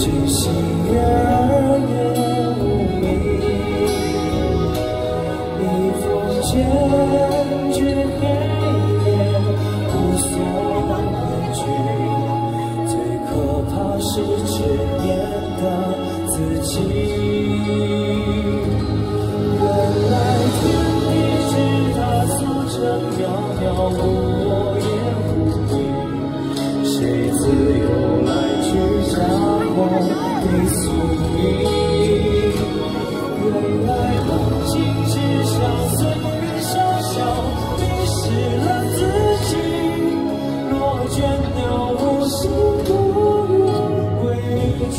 心猿也无你，逆风坚决黑夜无所畏惧。最可怕是执念的自己。原来天地之大，俗尘渺渺无我也无你，谁自由来去？我的宿命，原来梦醒时分，人笑笑迷失了自己。若倦鸟无心，不归去。